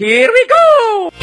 Here we go!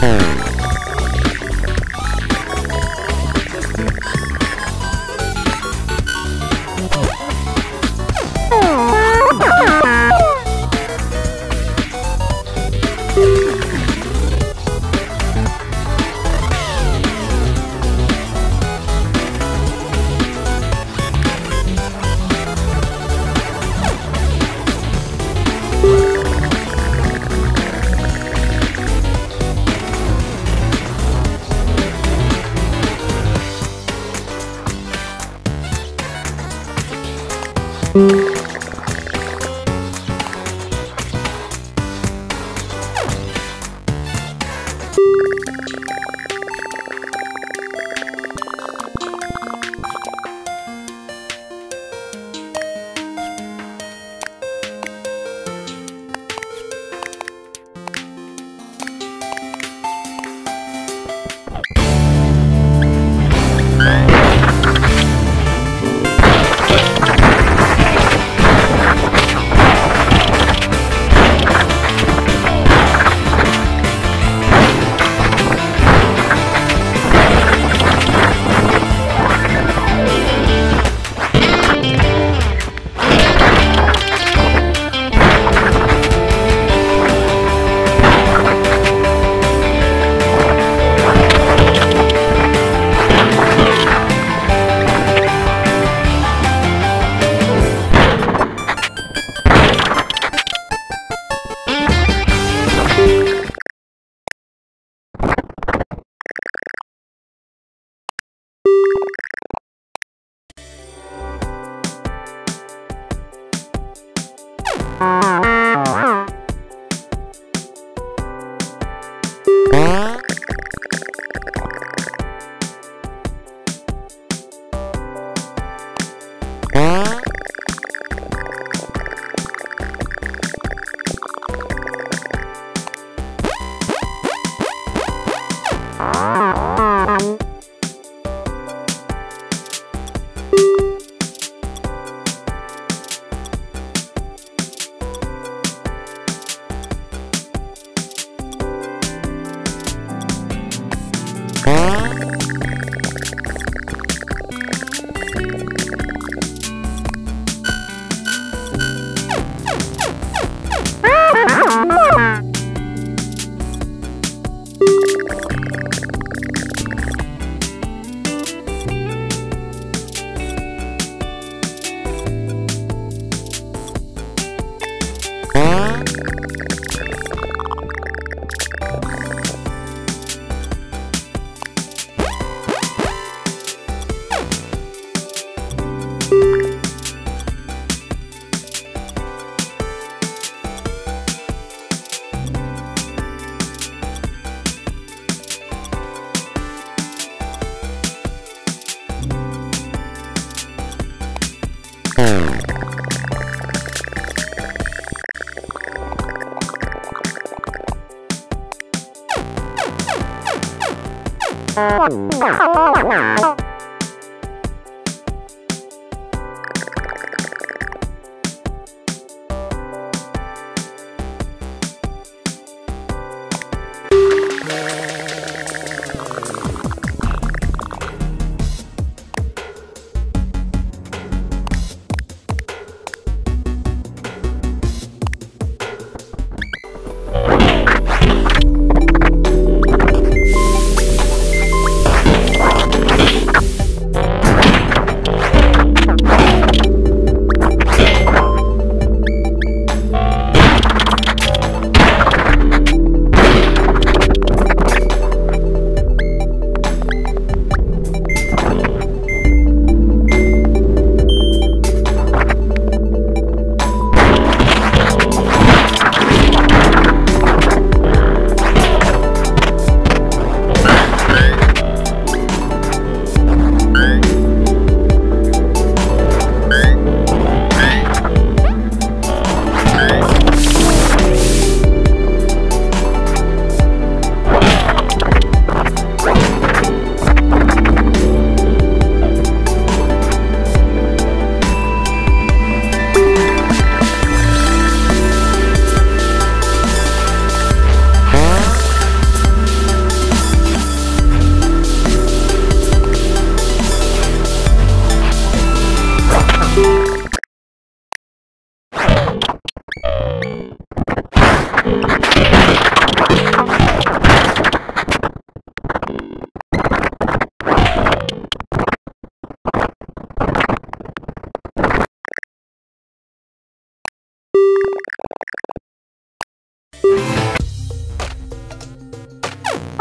Home. Oh, my God.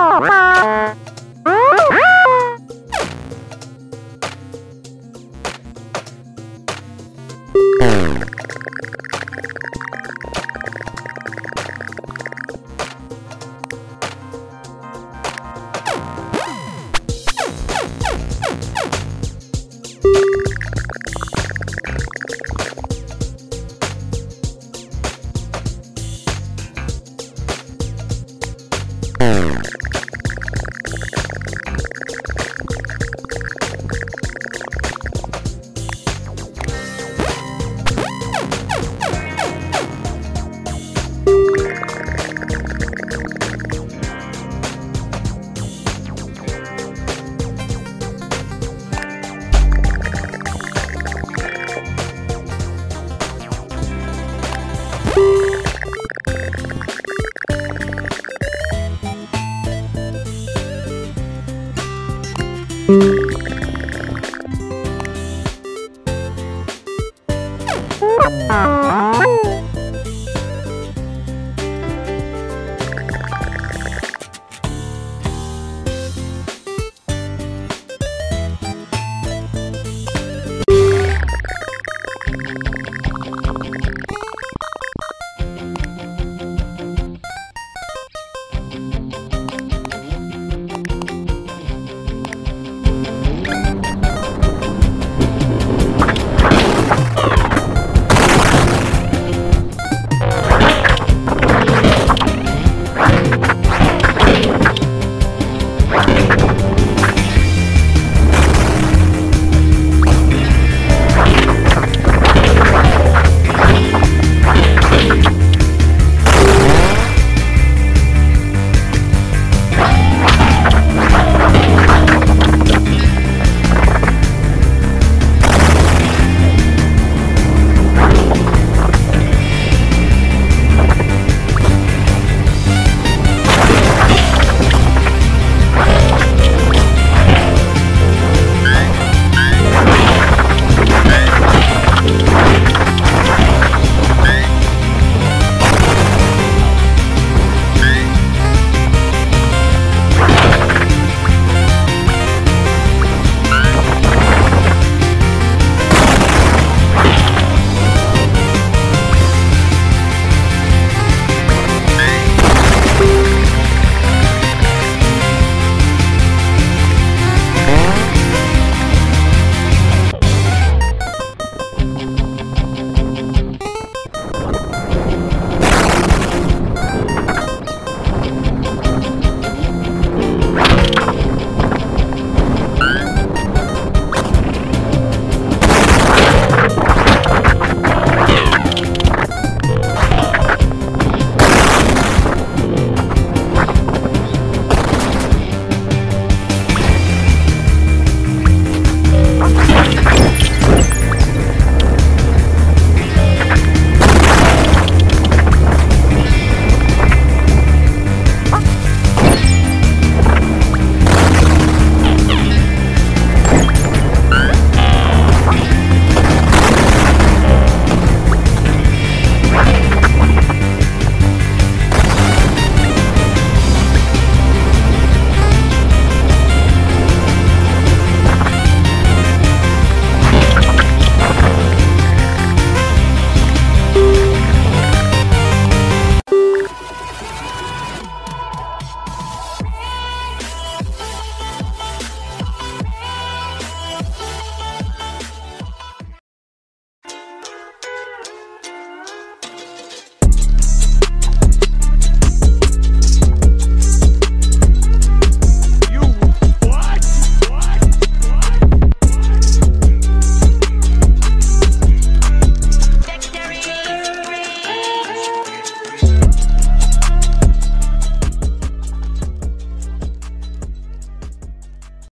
宝宝 아